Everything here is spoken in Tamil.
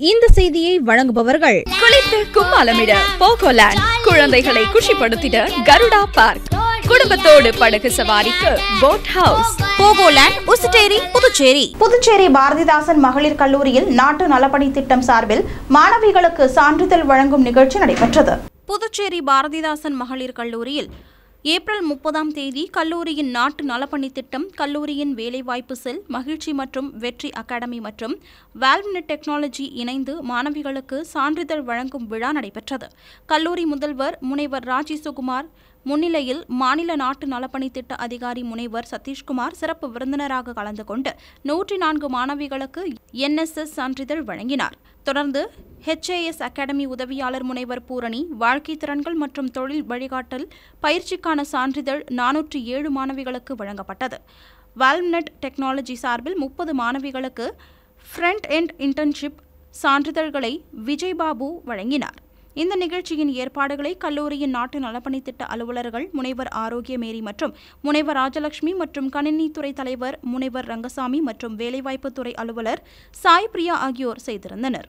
இந்த செய்தியை வழங்குபவர்கள் குளித்து கும்மாலமிட போகோலேண்ட் குழந்தைகளை குஷிப்படுத்திட கருடா பார்க். குடும்பத்தோடு படகு சவாரிக்கு boat house Pogoland Ousteri Puducherry. Puducherry Bharathidasan மகளிர் கல்லூரியில் நாட்டு நலப்பணி திட்டம் சார்பில் மாணவிகளுக்கு சான்றிதழ் வழங்கும் நிகழ்ச்சி நடைபெற்றது. புதுச்சேரி பாரதிதாசன் மகளிர் கல்லூரியில் ஏப்ரல் முப்பதாம் தேதி கல்லூரியின் நாட்டு நலப்பணி திட்டம் கல்லூரியின் வேலைவாய்ப்பு செல் மகிழ்ச்சி மற்றும் வெற்றி அகாடமி மற்றும் வால்வ்நெட் டெக்னாலஜி இணைந்து மாணவிகளுக்கு சான்றிதழ் வழங்கும் விழா நடைபெற்றது. கல்லூரி முதல்வர் முனைவர் ராஜி சுகுமார் முன்னிலையில் மாநில நாட்டு நலப்பணி திட்ட அதிகாரி முனைவர் சதீஷ்குமார் சிறப்பு விருந்தினராக கலந்து கொண்டு நூற்றி நான்கு மாணவிகளுக்கு என்எஸ்எஸ் சான்றிதழ் வழங்கினார். தொடர்ந்து ஹெச்ஏஎஸ் அகாடமி உதவியாளர் முனைவர் பூரணி வாழ்க்கை திறன்கள் மற்றும் தொழில் வழிகாட்டல் பயிற்சிக்கான சான்றிதழ் நானூற்றி ஏழு மாணவிகளுக்கு வழங்கப்பட்டது. வால்நெட் டெக்னாலஜி சார்பில் முப்பது மாணவிகளுக்கு ஃப்ரண்ட் எண்ட் இன்டர்ன்ஷிப் சான்றிதழ்களை விஜய்பாபு வழங்கினார். இந்த நிகழ்ச்சியின் ஏற்பாடுகளை கல்லூரியின் நாட்டு நலப்பணித்திட்ட அலுவலர்கள் முனைவர் ஆரோக்கியமேரி மற்றும் முனைவர் ராஜலட்சுமி மற்றும் கணினித்துறை தலைவர் முனைவர் ரங்கசாமி மற்றும் வேலைவாய்ப்பு துறை அலுவலர் சாய் பிரியா ஆகியோர் செய்திருந்தனர்.